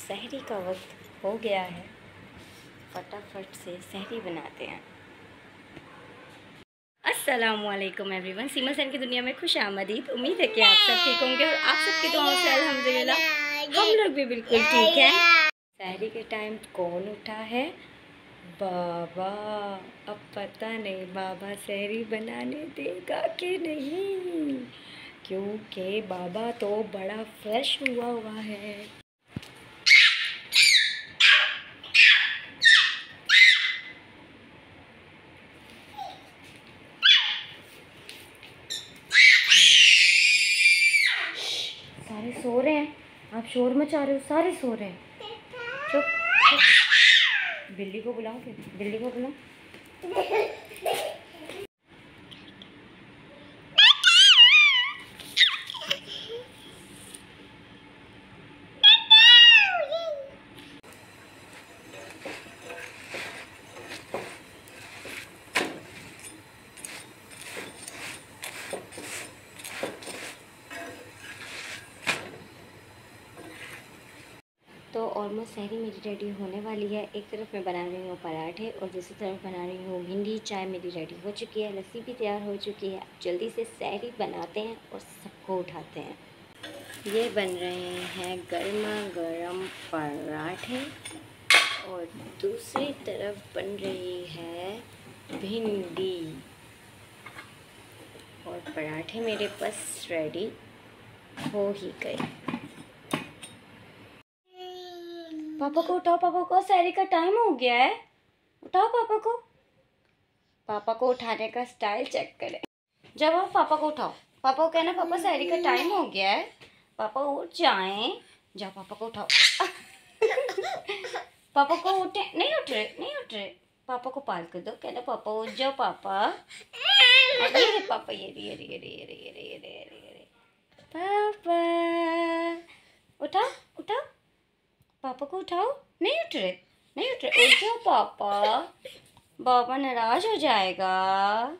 सहरी का वक्त हो गया है। फटाफट से सहरी बनाते हैं। असलम एवरीवन। सीमा सैन की दुनिया में खुश आमदीद। उम्मीद है कि आप सब ठीक होंगे और आप सबकी दुआओं से अल्हम्दुलिल्लाह हम लोग भी बिल्कुल ठीक हैं। सहरी के टाइम कौन उठा है? बाबा, अब पता नहीं बाबा सहरी बनाने देगा कि नहीं। क्योंकि बाबा तो बड़ा फ्रेश हुआ हुआ है सारे सो रहे हैं आप शोर मचा रहे हो, सारे सो रहे हैं। चुप बिल्ली को बुलाओ फिर? बिल्ली को बुलाओ ऑलमोस्ट सहरी मेरी रेडी होने वाली है। एक तरफ़ मैं बना रही हूँ पराठे और दूसरी तरफ़ बना रही हूँ भिंडी। चाय मेरी रेडी हो चुकी है, लस्सी भी तैयार हो चुकी है। जल्दी से सहरी बनाते हैं और सबको उठाते हैं। ये बन रहे हैं गर्मा गर्म पराठे और दूसरी तरफ़ बन रही है भिंडी। और पराठे मेरे पास रेडी हो ही गए। पापा को उठाओ, पापा को। सैरी का टाइम हो गया है। उठाओ पापा को। पापा को उठाने का स्टाइल चेक करें। जब आप पापा को उठाओ, पापा को कहना, पापा, सैरी का टाइम हो गया है। पापा उठ जाए। जाओ, पापा को उठाओ। पापा को उठे। नहीं उठ रहे, नहीं उठ रहे। पापा को पाल कर दो। कहना, पापा, उठ जाओ, पापा। पापा, ये रे ये रे ये रे रे रे रे पापा उठा उठा पापा को उठाओ। नहीं उठ रहे। नहीं उठ रहे। उठ जाओ पापा। बाबा नाराज़ हो जाएगा।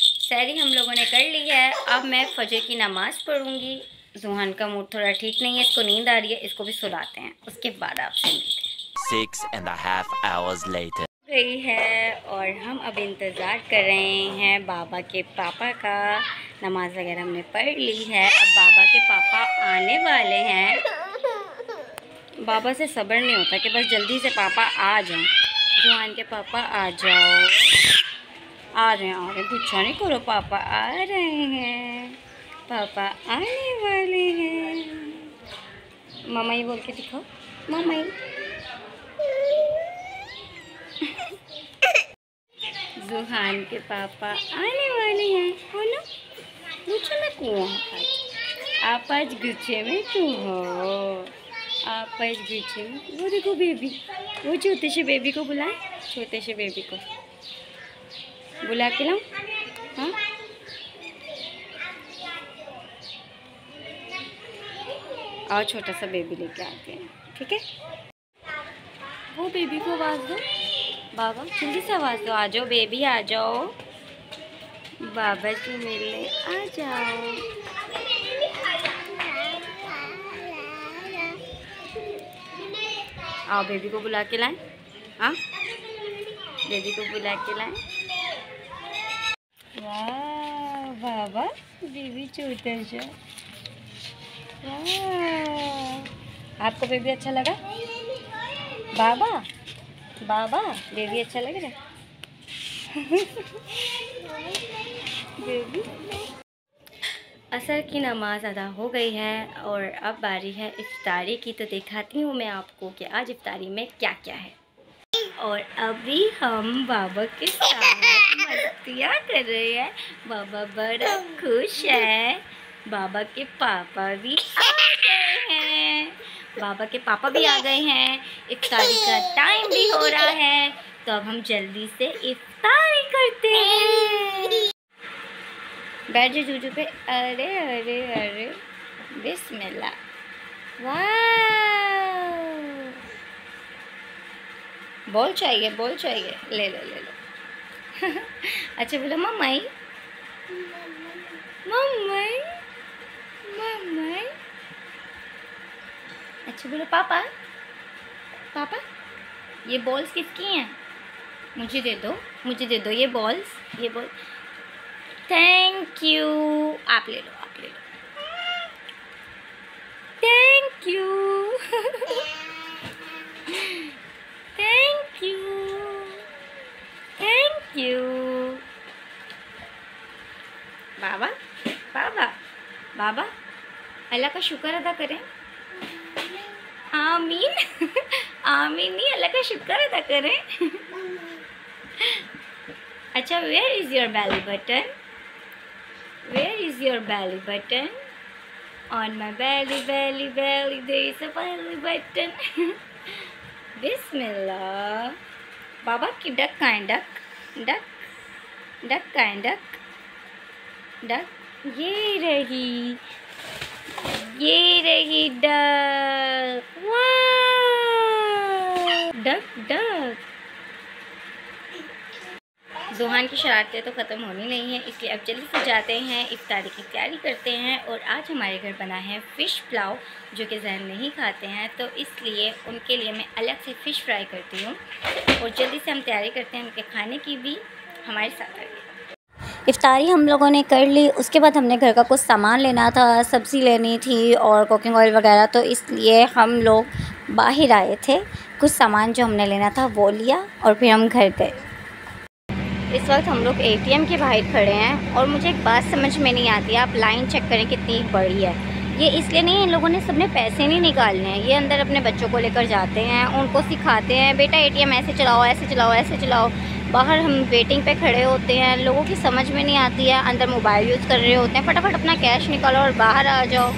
सैरी हम लोगों ने कर ली है। अब मैं फजर की नमाज़ पढ़ूँगी। जुहान का मूड थोड़ा ठीक नहीं है। इसको नींद आ रही है। इसको भी सुलाते हैं। उसके बाद आपसे मिलते हैं। Six and a half hours गई है और हम अब इंतज़ार कर रहे हैं बाबा के पापा का। नमाज़ वगैरह हमने पढ़ ली है। अब बाबा के पापा आने वाले हैं। बाबा से सब्र नहीं होता कि बस जल्दी से पापा आ जाएँ। जुहान के पापा आ जाओ। आ रहे हैं, आ रहे हैं। गुच्छा नहीं करो, पापा आ रहे हैं। पापा आने वाले हैं। मामा ये बोल के दिखाओ। मामा ये। जुहान के पापा आने वाले हैं। हो ना गुच्छे में हो आज आप आज गुच्छे में क्यों हो? आज गुच्छे में वो देखो बेबी, वो छोटे से बेबी को बुलाए, छोटे से बेबी को। बुला के लाऊं? हाँ? और छोटा सा बेबी लेके आते हैं, ठीक है? वो बेबी को आवाज़ दो। बाबा, जल्दी से आवाज़ दो। आ जाओ बेबी, आ जाओ। बाबा जी मिलने आ जाओ। आओ बेबी को बुला के लाएँ। हाँ? बेबी को बुला के लाएँ। वाह बाबा बेबी सा। वाह। आपको बेबी अच्छा लगा? बाबा बाबा बेबी अच्छा लग रहा बेबी असर की नमाज़ अदा हो गई है और अब बारी है इफ्तारी की। तो दिखाती हूँ मैं आपको कि आज इफ्तारी में क्या क्या है। और अभी हम बाबा के साथ मस्तियाँ कर रहे हैं। बाबा बड़ा खुश है। बाबा के पापा भी आ गए हैं। बाबा के पापा भी आ गए हैं। इफ्तारी का टाइम भी हो रहा है। तो अब हम जल्दी से इफ्तारी करते हैं। बैठ जाओ जूजू पे। अरे अरे अरे, बिस्मिल्लाह। बोल चाहिए बोल चाहिए। ले, लो ले, लो। अच्छा बोलो, मम्माई। मम्माई मम्माई। अच्छा बोलो, पापा। पापा, ये बॉल्स किसकी हैं? मुझे दे दो, मुझे दे दो, ये बॉल्स ये बॉल थैंक यू आप ले लो, आप ले लो। Thank you thank you thank you बाबा बाबा बाबा, अल्लाह का शुक्र अदा करें। आमीन। आमीन नहीं, अल्लाह का शुक्र अदा करें। अच्छा where is your belly button where is your belly button on my belly belly belly there is a belly button बिस्मिल्लाह बाबा की डक का है डक डक डक का है डक डक ये रही ये रही डक डक डक Johan की शरारतें तो ख़त्म होनी नहीं है, इसलिए अब जल्दी से जाते हैं, इफ्तारी की तैयारी करते हैं और आज हमारे घर बना है फ़िश पुलाव, जो कि जहन नहीं खाते हैं तो इसलिए उनके लिए मैं अलग से फ़िश फ्राई करती हूँ और जल्दी से हम तैयारी करते हैं उनके खाने की भी हमारे साथ आइए हम लोगों ने कर ली, उसके बाद हमने घर का कुछ सामान लेना था, सब्ज़ी लेनी थी और कुकिंग ऑयल वगैरह तो इसलिए हम लोग बाहर आए थे। कुछ सामान जो हमने लेना था वो लिया और फिर हम घर गए। इस वक्त हम लोग एटीएम के बाहर खड़े हैं और मुझे एक बात समझ में नहीं आती आप लाइन चेक करें कितनी बड़ी है। ये इसलिए नहीं, इन लोगों ने सबने पैसे नहीं निकालने हैं। ये अंदर अपने बच्चों को लेकर जाते हैं, उनको सिखाते हैं, बेटा एटीएम ऐसे चलाओ ऐसे चलाओ ऐसे चलाओ। बाहर हम वेटिंग पे खड़े होते हैं, लोगों की समझ में नहीं आती है, अंदर मोबाइल यूज़ कर रहे होते हैं, फटाफट अपना कैश निकालो और बाहर आ जाओ।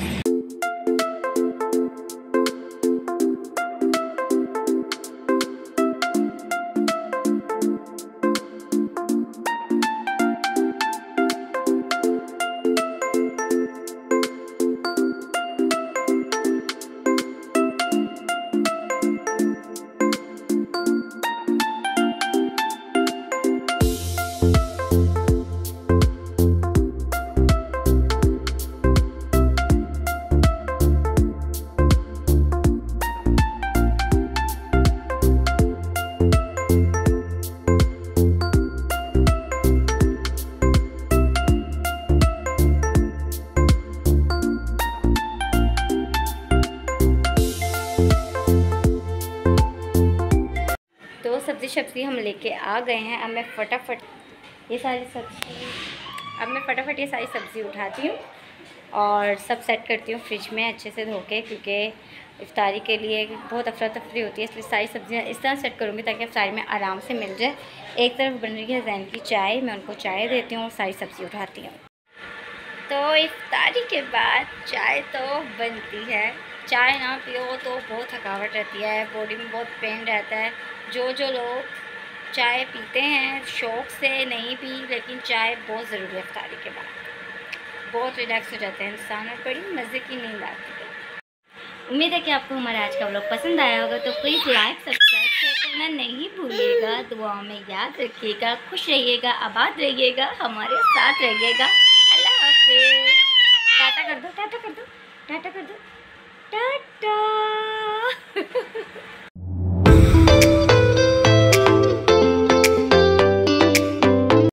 सब्ज़ी शब्ज़ी हम लेके आ गए हैं। अब मैं फटाफट ये सारी सब्ज़ी अब मैं फटाफट ये सारी सब्ज़ी उठाती हूँ और सब सेट करती हूँ फ्रिज में अच्छे से धो के, क्योंकि इफ्तारी के लिए बहुत अफरा तफरी होती है, इसलिए सारी सब्ज़ियाँ इस तरह सेट करूँगी ताकि इफ्तारी में आराम से मिल जाए। एक तरफ़ बन रही है जैन की चाय, मैं उनको चाय देती हूँ और सारी सब्ज़ी उठाती हूँ। तो इफ्तारी के बाद चाय तो बनती है। चाय ना पियो तो बहुत थकावट रहती है बॉडी में बहुत पेन रहता है। जो जो लोग चाय पीते हैं, शौक़ से नहीं पी, लेकिन चाय बहुत ज़रूरी है अफ्तारी के बाद। बहुत रिलैक्स हो जाता है इंसान और बड़ी मज़े की नींद आती है। उम्मीद है कि आपको हमारा आज का ब्लॉग पसंद आया होगा तो प्लीज़ लाइक सब्सक्राइब शेयर करना नहीं भूलिएगा। दुआओं में याद रखिएगा, खुश रहिएगा, आबाद रहिएगा, हमारे साथ रहिएगा। अल्लाह टाटा कर दो, टाटा कर दो, टाटा कर दो। टाटा।